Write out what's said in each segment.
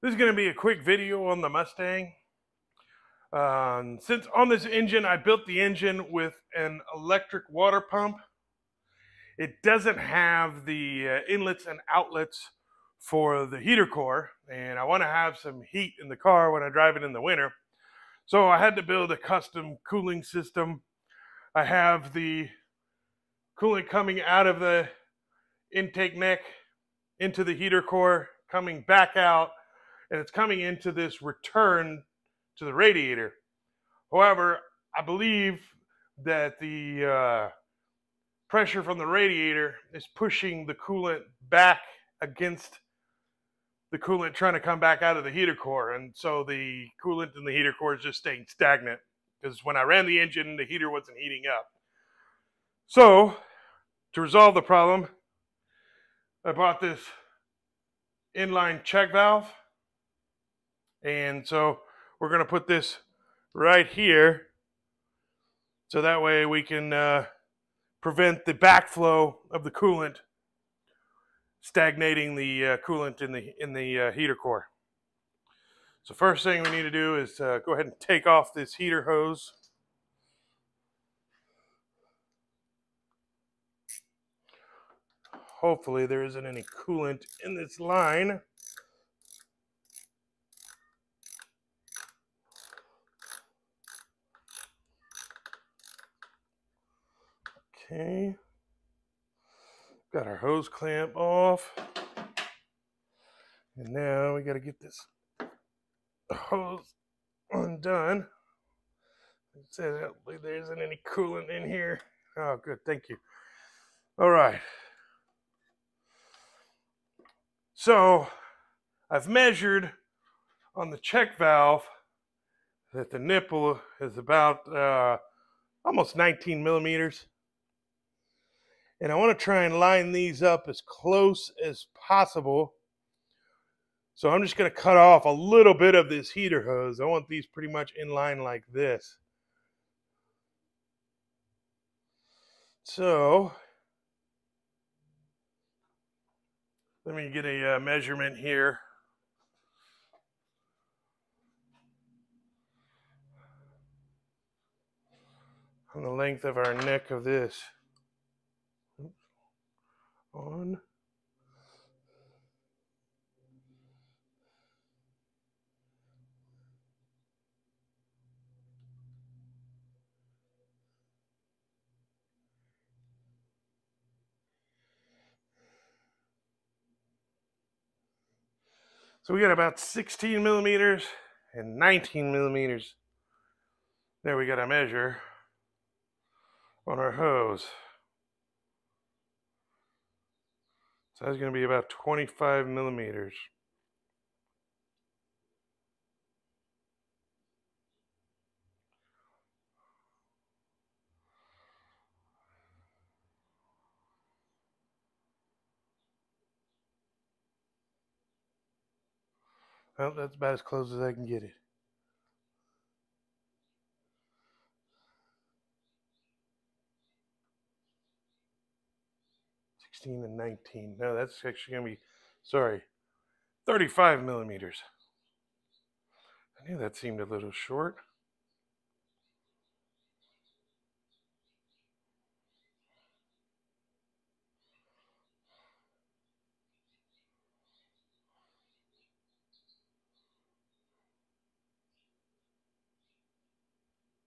This is going to be a quick video on the Mustang. Um, since on this engine, I built the engine with an electric water pump. It doesn't have the uh, inlets and outlets for the heater core, and I want to have some heat in the car when I drive it in the winter. So I had to build a custom cooling system. I have the coolant coming out of the intake neck into the heater core, coming back out, and it's coming into this return to the radiator. However, I believe that the uh, pressure from the radiator is pushing the coolant back against the coolant trying to come back out of the heater core. And so the coolant in the heater core is just staying stagnant because when I ran the engine, the heater wasn't heating up. So to resolve the problem, I bought this inline check valve. And so we're going to put this right here so that way we can uh, prevent the backflow of the coolant stagnating the uh, coolant in the in the uh, heater core. So first thing we need to do is uh, go ahead and take off this heater hose. Hopefully there isn't any coolant in this line. Okay. Got our hose clamp off. And now we got to get this hose undone. Said there isn't any coolant in here. Oh, good. Thank you. All right. So I've measured on the check valve that the nipple is about uh, almost 19 millimeters and I want to try and line these up as close as possible. So I'm just going to cut off a little bit of this heater hose. I want these pretty much in line like this. So let me get a uh, measurement here. On the length of our neck of this on. So we got about 16 millimeters and 19 millimeters. There we got a measure on our hose. So that's going to be about 25 millimeters. Well, that's about as close as I can get it. 16 and 19. No, that's actually going to be, sorry, 35 millimeters. I knew that seemed a little short.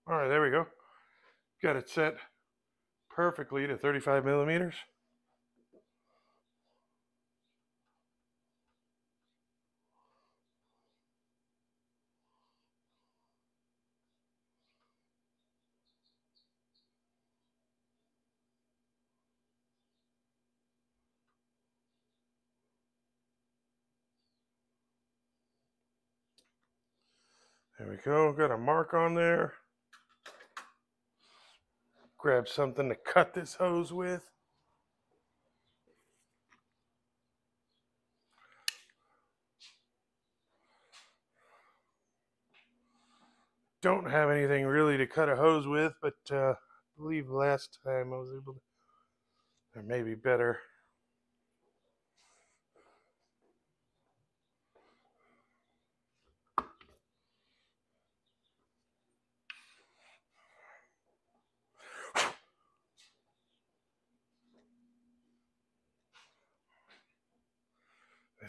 All right, there we go. Got it set perfectly to 35 millimeters. There we go. Got a mark on there. Grab something to cut this hose with. Don't have anything really to cut a hose with, but uh, I believe last time I was able to, or maybe better.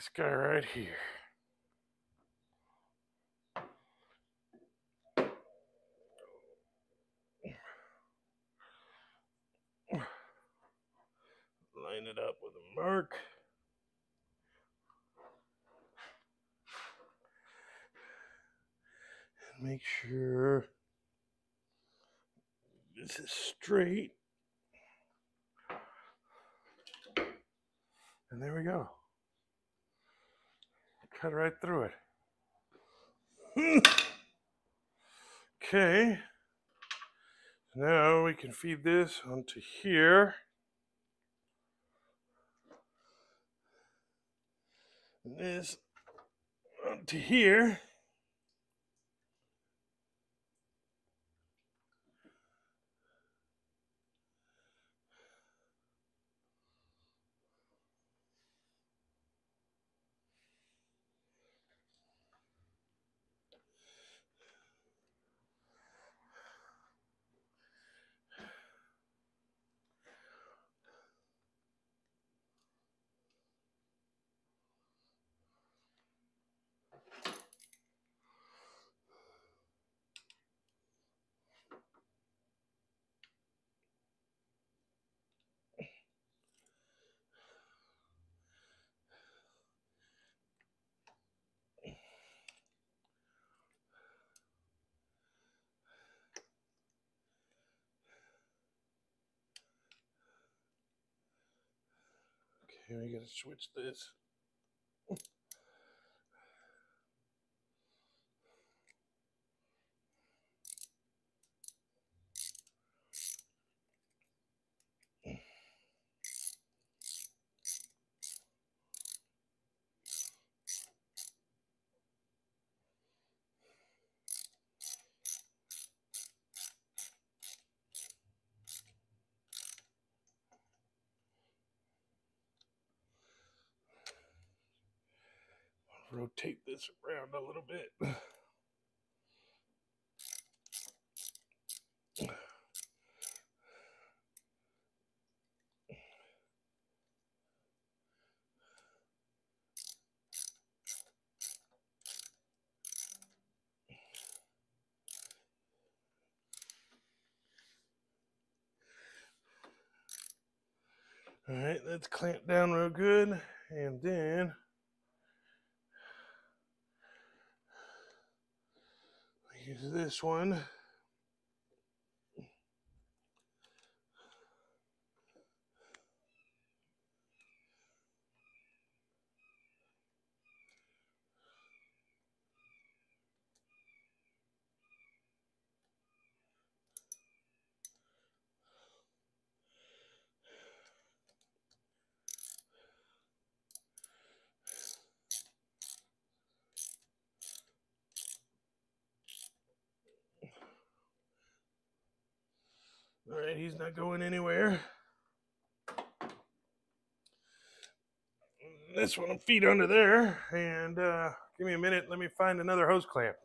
This guy right here. Line it up with a mark. And make sure this is straight. And there we go. Cut right through it. okay. Now we can feed this onto here. And this onto here. Okay, we gotta switch this. Rotate this around a little bit. All right, let's clamp down real good and then use this one. All right, he's not going anywhere. This one will feed under there, and uh, give me a minute. Let me find another hose clamp.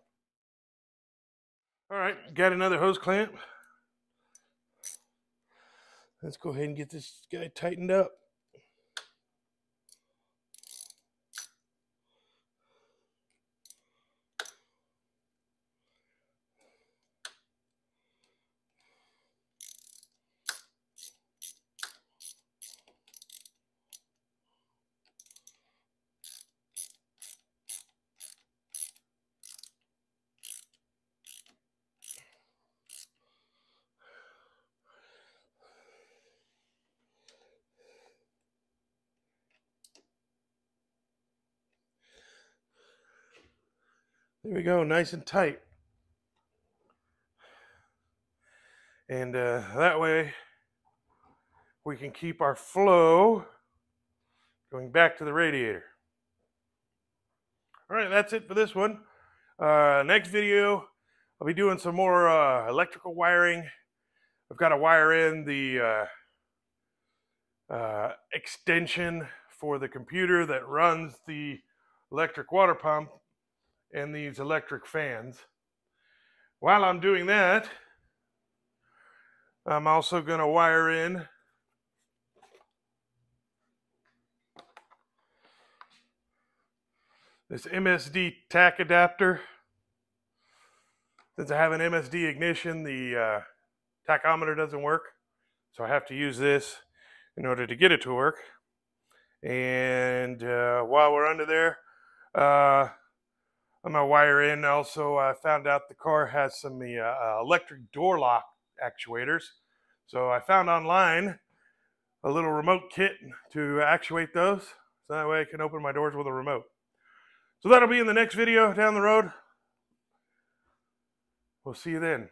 All right, got another hose clamp. Let's go ahead and get this guy tightened up. There we go, nice and tight. And uh, that way we can keep our flow going back to the radiator. All right, that's it for this one. Uh, next video, I'll be doing some more uh, electrical wiring. I've got to wire in the uh, uh, extension for the computer that runs the electric water pump and these electric fans. While I'm doing that, I'm also going to wire in this MSD tach adapter. Since I have an MSD ignition, the uh, tachometer doesn't work. So I have to use this in order to get it to work. And uh, while we're under there, uh, I'm gonna wire in. Also, I found out the car has some uh, electric door lock actuators. So I found online a little remote kit to actuate those. So that way I can open my doors with a remote. So that'll be in the next video down the road. We'll see you then.